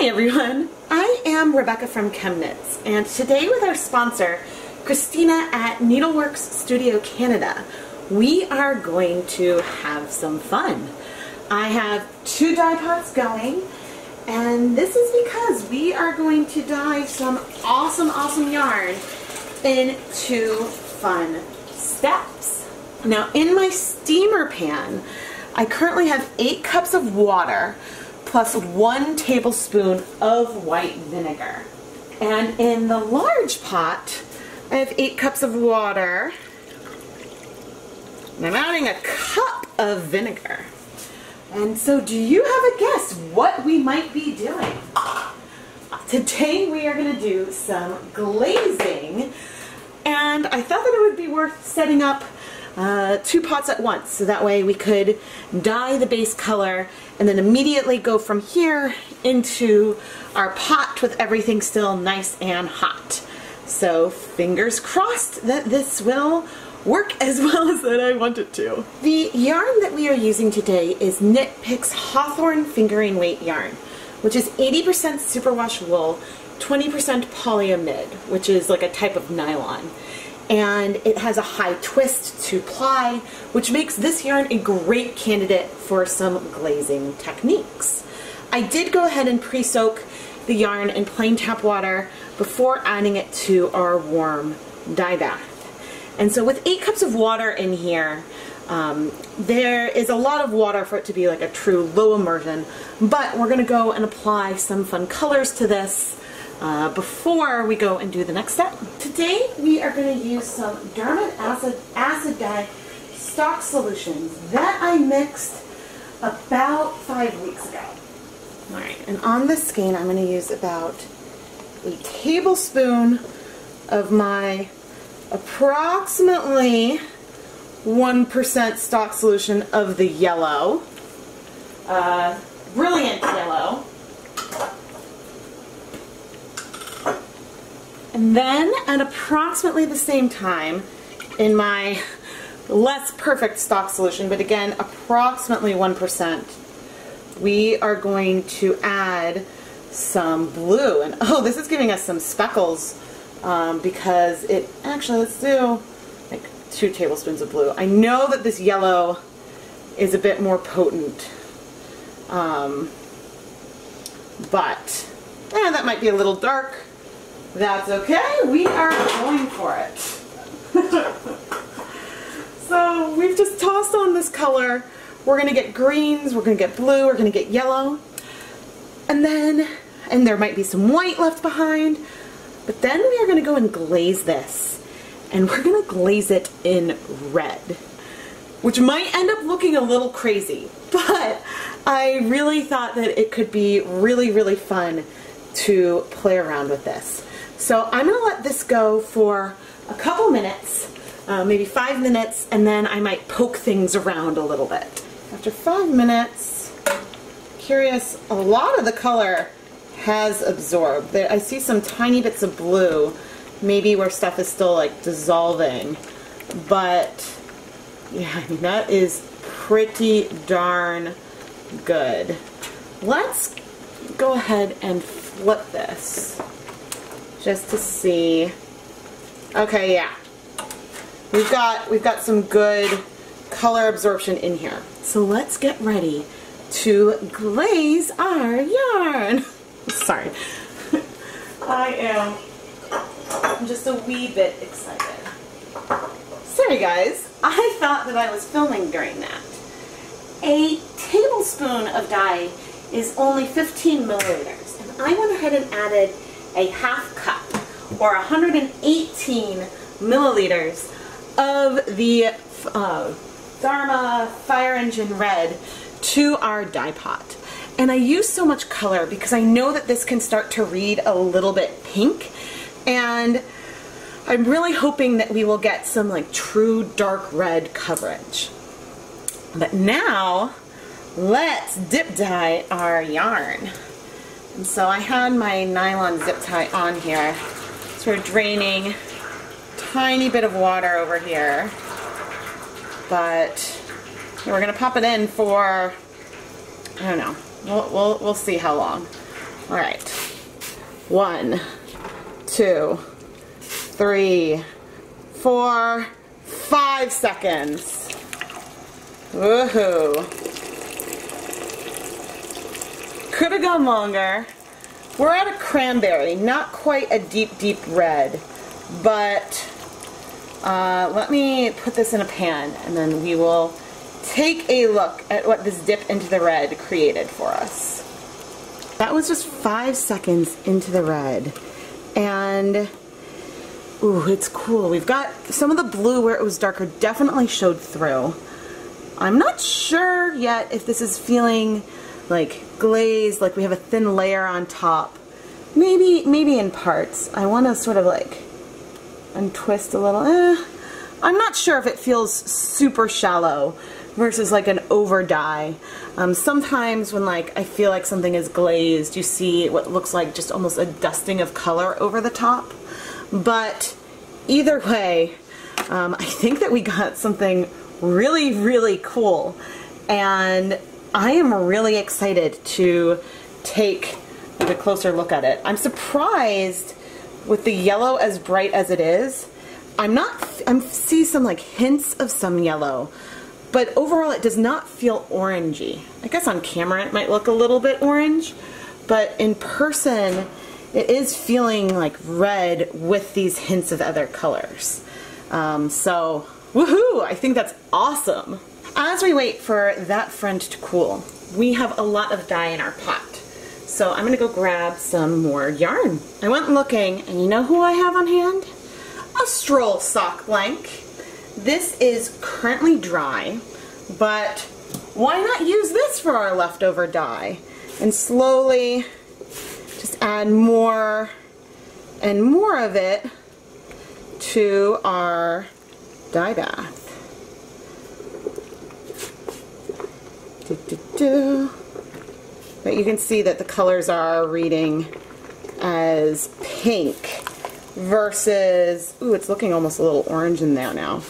Hi everyone, I am Rebecca from ChemKnits and today with our sponsor Christina at Needleworks Studio Canada we are going to have some fun. I have two dye pots going and this is because we are going to dye some awesome awesome yarn into fun steps. Now in my steamer pan I currently have 8 cups of water plus 1 tablespoon of white vinegar. And in the large pot, I have 8 cups of water. And I'm adding a cup of vinegar. And so do you have a guess what we might be doing? Today we are going to do some glazing. And I thought that it would be worth setting up uh, two pots at once so that way we could dye the base color and then immediately go from here into our pot with everything still nice and hot. So fingers crossed that this will work as well as that I want it to. The yarn that we are using today is Knit Picks Hawthorne Fingering Weight yarn, which is 80% superwash wool, 20% polyamide, which is like a type of nylon and it has a high twist to ply, which makes this yarn a great candidate for some glazing techniques. I did go ahead and pre-soak the yarn in plain tap water before adding it to our warm dye bath. And so with eight cups of water in here, um, there is a lot of water for it to be like a true low immersion, but we're to go and apply some fun colors to this uh, before we go and do the next step. Today we are going to use some Dharma acid, acid dye stock solutions that I mixed about five weeks ago. Alright, and on this skein I'm going to use about a tablespoon of my approximately 1% stock solution of the yellow. Uh, brilliant yellow. And then at approximately the same time, in my less perfect stock solution, but again, approximately 1%, we are going to add some blue. And oh, this is giving us some speckles um, because it, actually, let's do like two tablespoons of blue. I know that this yellow is a bit more potent, um, but eh, that might be a little dark. That's okay. We are going for it. so we've just tossed on this color. We're going to get greens, we're going to get blue, we're going to get yellow. And then, and there might be some white left behind, but then we are going to go and glaze this. And we're going to glaze it in red, which might end up looking a little crazy, but I really thought that it could be really, really fun to play around with this. So I'm going to let this go for a couple minutes, uh, maybe five minutes, and then I might poke things around a little bit. After five minutes, curious, a lot of the color has absorbed. I see some tiny bits of blue, maybe where stuff is still like dissolving, but yeah, I mean, that is pretty darn good. Let's go ahead and flip this just to see. Okay, yeah. We've got we've got some good color absorption in here. So let's get ready to glaze our yarn. Sorry. I am I'm just a wee bit excited. Sorry guys, I thought that I was filming during that. A tablespoon of dye is only 15 milliliters. And I went ahead and added a half cup or 118 milliliters of the uh, Dharma Fire Engine Red to our dye pot. And I use so much color because I know that this can start to read a little bit pink and I'm really hoping that we will get some like true dark red coverage. But now let's dip dye our yarn. And so I had my nylon zip tie on here. So we're draining tiny bit of water over here. But we're to pop it in for, I don't know, we'll, we'll, we'll see how long. All right. One, two, three, four, five seconds. Woohoo. Could have gone longer. We're at a cranberry, not quite a deep, deep red, but uh, let me put this in a pan and then we will take a look at what this dip into the red created for us. That was just five seconds into the red. And, ooh, it's cool. We've got some of the blue where it was darker definitely showed through. I'm not sure yet if this is feeling like glazed, like we have a thin layer on top. Maybe, maybe in parts. I want to sort of like untwist a little. Eh, I'm not sure if it feels super shallow versus like an over dye. Um, sometimes when like I feel like something is glazed, you see what looks like just almost a dusting of color over the top. But either way, um, I think that we got something really, really cool. And I am really excited to take a closer look at it. I'm surprised with the yellow as bright as it is. I'm not, I see some like hints of some yellow, but overall it does not feel orangey. I guess on camera it might look a little bit orange, but in person it is feeling like red with these hints of other colors. Um, so, woohoo! I think that's awesome. As we wait for that friend to cool, we have a lot of dye in our pot. So I'm gonna go grab some more yarn. I went looking, and you know who I have on hand? A stroll sock blank. This is currently dry, but why not use this for our leftover dye? And slowly just add more and more of it to our dye bath. Do, do, do. But you can see that the colors are reading as pink versus, ooh, it's looking almost a little orange in there now,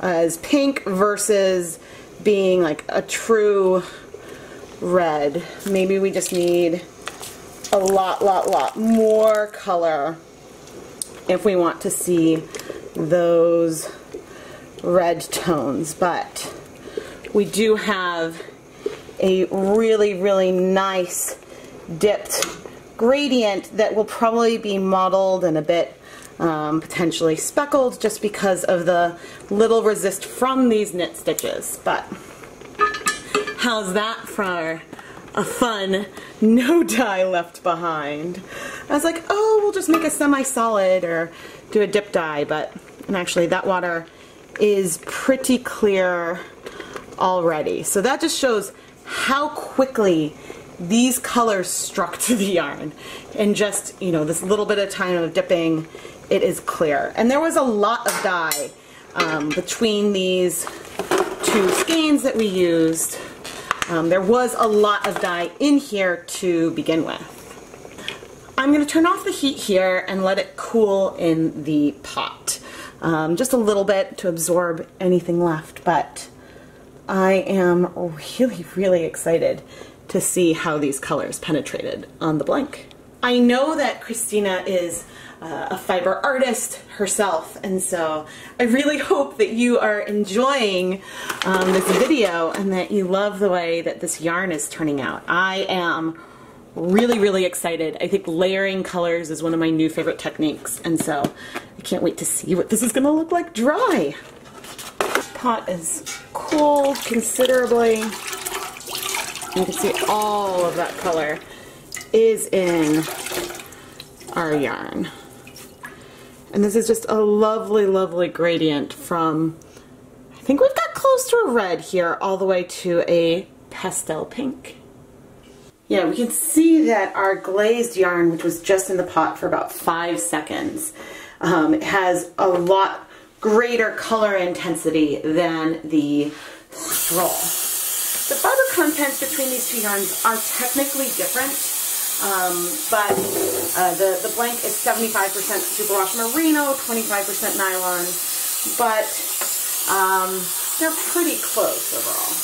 as pink versus being like a true red. Maybe we just need a lot, lot, lot more color if we want to see those red tones. But we do have a really, really nice dipped gradient that will probably be mottled and a bit um, potentially speckled just because of the little resist from these knit stitches. But how's that for a fun no dye left behind? I was like, oh, we'll just make a semi-solid or do a dip dye, but and actually that water is pretty clear already. So that just shows how quickly these colors struck to the yarn in just, you know, this little bit of time of dipping, it is clear. And there was a lot of dye um, between these two skeins that we used. Um, there was a lot of dye in here to begin with. I'm going to turn off the heat here and let it cool in the pot. Um, just a little bit to absorb anything left, but I am really, really excited to see how these colors penetrated on the blank. I know that Christina is uh, a fiber artist herself and so I really hope that you are enjoying um, this video and that you love the way that this yarn is turning out. I am really really excited. I think layering colors is one of my new favorite techniques and so I can't wait to see what this is gonna look like dry pot is cooled considerably. You can see all of that color is in our yarn. And this is just a lovely, lovely gradient from, I think we've got close to a red here, all the way to a pastel pink. Yeah, we can see that our glazed yarn, which was just in the pot for about five seconds, um, has a lot greater color intensity than the stroll. The fiber contents between these two yarns are technically different, um, but uh, the, the blank is 75% superwash merino, 25% nylon, but um, they're pretty close overall.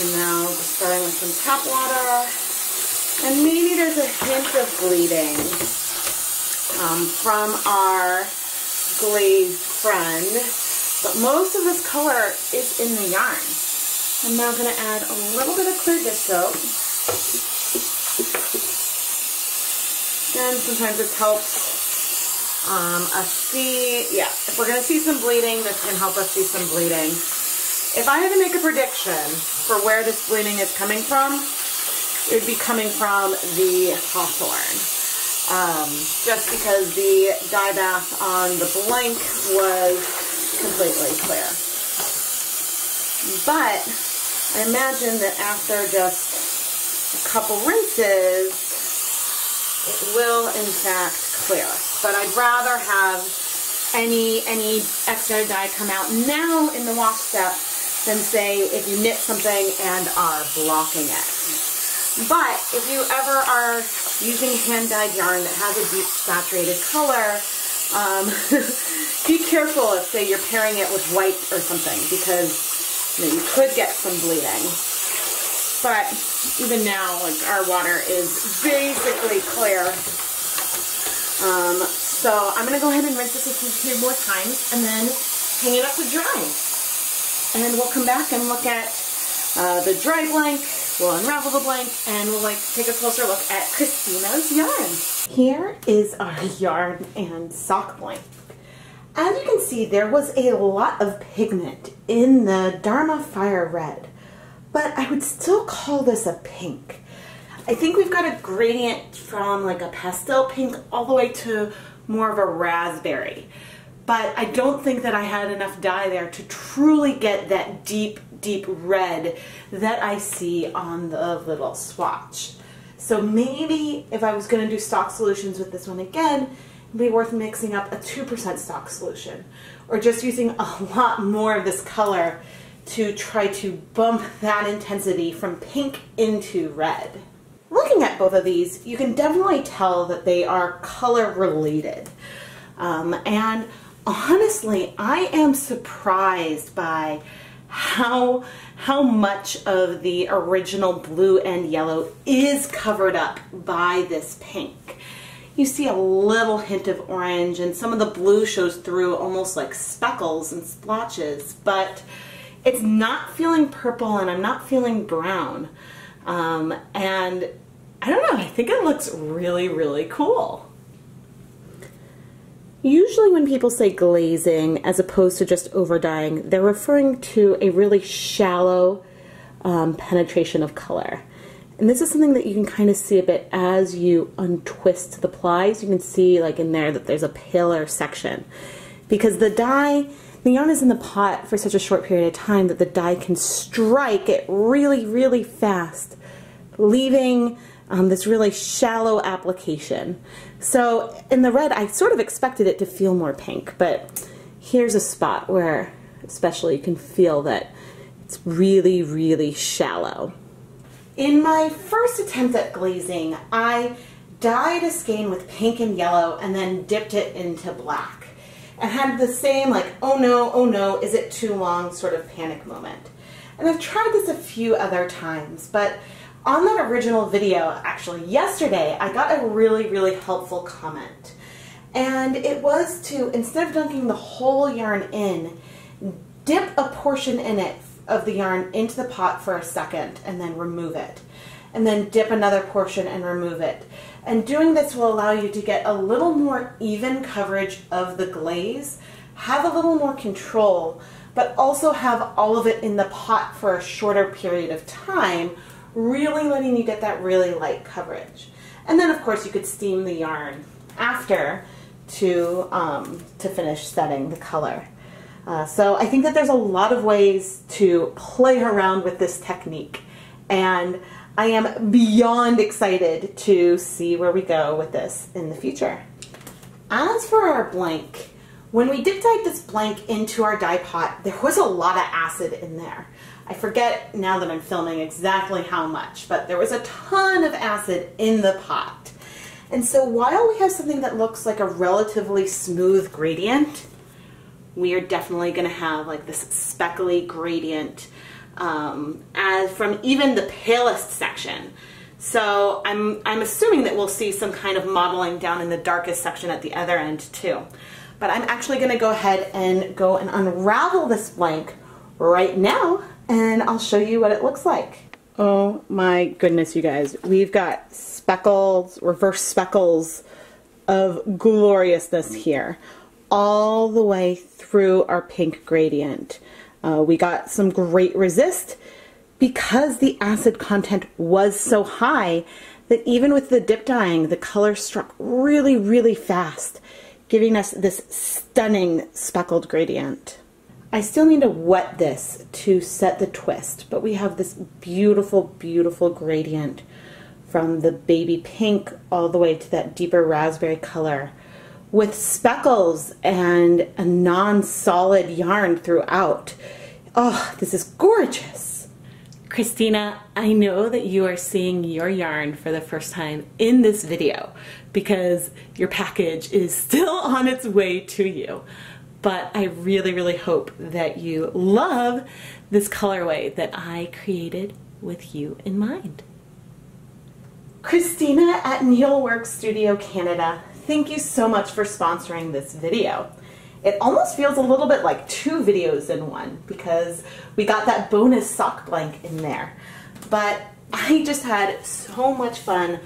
So now just starting with some tap water. And maybe there's a hint of bleeding um, from our glazed friend, but most of this color is in the yarn. I'm now going to add a little bit of clear dish soap. And sometimes this helps um, us see, yeah, if we're going to see some bleeding, this can help us see some bleeding. If I had to make a prediction for where this bleeding is coming from, it would be coming from the Hawthorne. Um, just because the dye bath on the blank was completely clear. But I imagine that after just a couple rinses, it will in fact clear. But I'd rather have any any extra dye come out now in the wash step than say if you knit something and are blocking it. But if you ever are using hand-dyed yarn that has a deep saturated color, um, be careful if, say, you're pairing it with white or something because you, know, you could get some bleeding. But even now, like our water is basically clear. Um, so I'm going to go ahead and rinse this a few more times and then hang it up to dry. And then we'll come back and look at uh, the dry blank, we'll unravel the blank, and we'll like take a closer look at Christina's yarn. Here is our yarn and sock blank. As you can see, there was a lot of pigment in the Dharma Fire Red, but I would still call this a pink. I think we've got a gradient from like a pastel pink all the way to more of a raspberry. But I don't think that I had enough dye there to truly get that deep deep red that I see on the little swatch. So maybe if I was going to do stock solutions with this one again, it'd be worth mixing up a 2% stock solution or just using a lot more of this color to try to bump that intensity from pink into red. Looking at both of these, you can definitely tell that they are color related. Um, and honestly, I am surprised by how how much of the original blue and yellow is covered up by this pink. You see a little hint of orange and some of the blue shows through almost like speckles and splotches, but it's not feeling purple and I'm not feeling brown. Um, and I don't know, I think it looks really, really cool. Usually when people say glazing as opposed to just over dyeing, they're referring to a really shallow um, penetration of color. And this is something that you can kind of see a bit as you untwist the plies. You can see like in there that there's a paler section because the dye, the yarn is in the pot for such a short period of time that the dye can strike it really, really fast, leaving um, this really shallow application. So in the red, I sort of expected it to feel more pink, but here's a spot where especially you can feel that it's really, really shallow. In my first attempt at glazing, I dyed a skein with pink and yellow and then dipped it into black. And had the same like, oh no, oh no, is it too long sort of panic moment. And I've tried this a few other times, but on that original video, actually yesterday, I got a really, really helpful comment. And it was to, instead of dunking the whole yarn in, dip a portion in it of the yarn into the pot for a second and then remove it. And then dip another portion and remove it. And doing this will allow you to get a little more even coverage of the glaze, have a little more control, but also have all of it in the pot for a shorter period of time really letting you get that really light coverage. And then of course you could steam the yarn after to, um, to finish setting the color. Uh, so I think that there's a lot of ways to play around with this technique and I am beyond excited to see where we go with this in the future. As for our blank, when we dip dyed this blank into our dye pot, there was a lot of acid in there. I forget now that I'm filming exactly how much, but there was a ton of acid in the pot. And so while we have something that looks like a relatively smooth gradient, we are definitely going to have like this speckly gradient um, as from even the palest section. So I'm, I'm assuming that we'll see some kind of mottling down in the darkest section at the other end too. But I'm actually gonna go ahead and go and unravel this blank right now and I'll show you what it looks like. Oh my goodness, you guys. We've got speckles, reverse speckles of gloriousness here all the way through our pink gradient. Uh, we got some great resist because the acid content was so high that even with the dip dyeing, the color struck really, really fast, giving us this stunning speckled gradient. I still need to wet this to set the twist, but we have this beautiful, beautiful gradient from the baby pink all the way to that deeper raspberry color with speckles and a non-solid yarn throughout. Oh, this is gorgeous. Christina, I know that you are seeing your yarn for the first time in this video because your package is still on its way to you. But I really, really hope that you love this colorway that I created with you in mind. Christina at Needlework Studio Canada, thank you so much for sponsoring this video it almost feels a little bit like two videos in one because we got that bonus sock blank in there. But I just had so much fun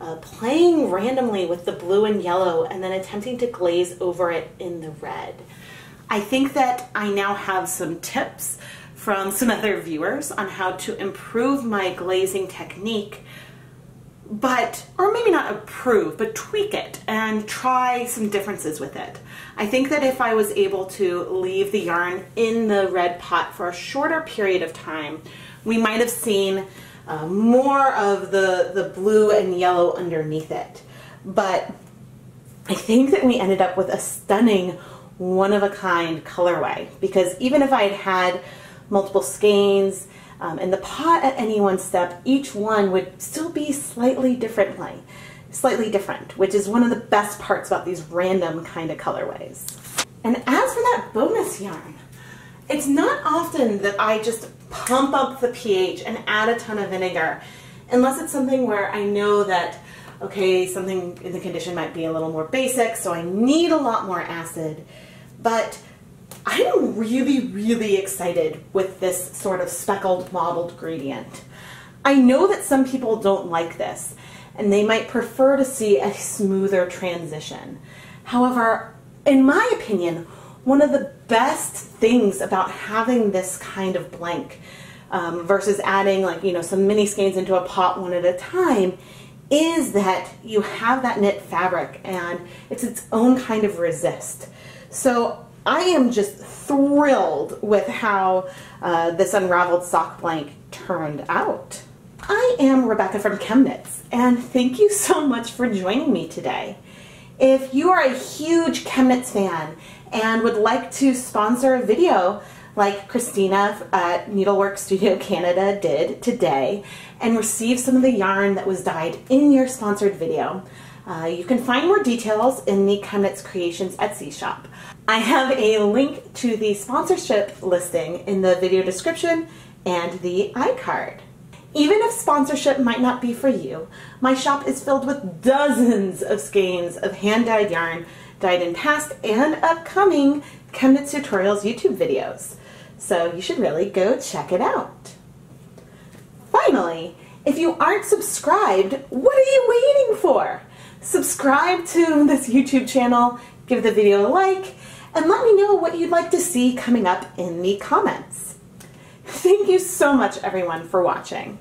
uh, playing randomly with the blue and yellow and then attempting to glaze over it in the red. I think that I now have some tips from some other viewers on how to improve my glazing technique but, or maybe not improve, but tweak it and try some differences with it. I think that if I was able to leave the yarn in the red pot for a shorter period of time, we might have seen uh, more of the, the blue and yellow underneath it. But I think that we ended up with a stunning one-of-a-kind colorway because even if I had had multiple skeins um, and the pot at any one step, each one would still be slightly differently, slightly different, which is one of the best parts about these random kind of colorways. And as for that bonus yarn, it's not often that I just pump up the pH and add a ton of vinegar, unless it's something where I know that, okay, something in the condition might be a little more basic, so I need a lot more acid. But I'm really, really excited with this sort of speckled mottled gradient. I know that some people don't like this and they might prefer to see a smoother transition. However, in my opinion, one of the best things about having this kind of blank um, versus adding like, you know, some mini skeins into a pot one at a time is that you have that knit fabric and it's its own kind of resist. So I am just thrilled with how uh, this unraveled sock blank turned out. I am Rebecca from ChemKnits and thank you so much for joining me today. If you are a huge ChemKnits fan and would like to sponsor a video like Christina at Needlework Studio Canada did today and receive some of the yarn that was dyed in your sponsored video, uh, you can find more details in the ChemKnits Creations Etsy shop. I have a link to the sponsorship listing in the video description and the iCard. Even if sponsorship might not be for you, my shop is filled with dozens of skeins of hand-dyed yarn dyed in past and upcoming ChemKnits Tutorials YouTube videos. So you should really go check it out. Finally, if you aren't subscribed, what are you waiting for? Subscribe to this YouTube channel, give the video a like, and let me know what you'd like to see coming up in the comments. Thank you so much everyone for watching.